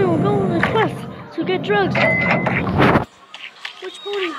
We're going on a quest to get drugs. Which pony?